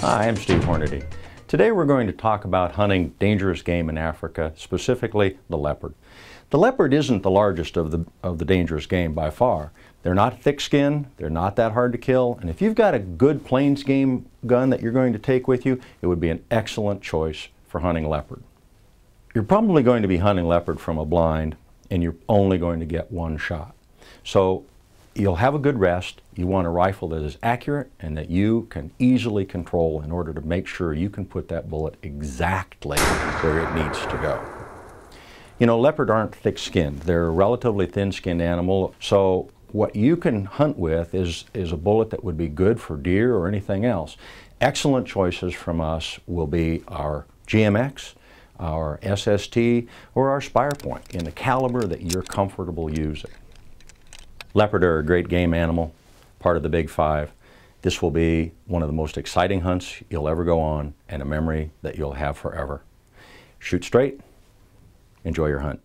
Hi, I'm Steve Hornady. Today we're going to talk about hunting dangerous game in Africa, specifically the leopard. The leopard isn't the largest of the, of the dangerous game by far. They're not thick-skinned, they're not that hard to kill, and if you've got a good plains game gun that you're going to take with you, it would be an excellent choice for hunting leopard. You're probably going to be hunting leopard from a blind, and you're only going to get one shot. So you'll have a good rest. You want a rifle that is accurate and that you can easily control in order to make sure you can put that bullet exactly where it needs to go. You know, leopard aren't thick-skinned. They're a relatively thin-skinned animal, so what you can hunt with is, is a bullet that would be good for deer or anything else. Excellent choices from us will be our GMX, our SST, or our Spire Point in the caliber that you're comfortable using. Leopard are a great game animal, part of the Big Five. This will be one of the most exciting hunts you'll ever go on and a memory that you'll have forever. Shoot straight, enjoy your hunt.